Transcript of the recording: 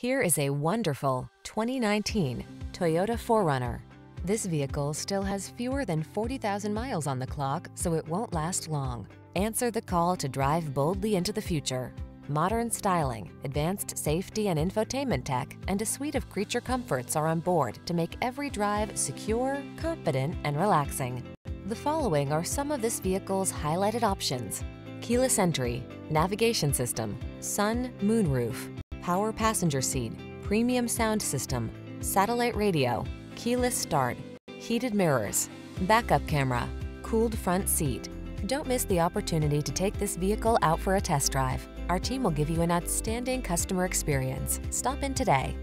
Here is a wonderful 2019 Toyota 4Runner. This vehicle still has fewer than 40,000 miles on the clock, so it won't last long. Answer the call to drive boldly into the future. Modern styling, advanced safety and infotainment tech, and a suite of creature comforts are on board to make every drive secure, confident, and relaxing. The following are some of this vehicle's highlighted options. Keyless entry, navigation system, sun, moon roof, power passenger seat, premium sound system, satellite radio, keyless start, heated mirrors, backup camera, cooled front seat. Don't miss the opportunity to take this vehicle out for a test drive. Our team will give you an outstanding customer experience. Stop in today.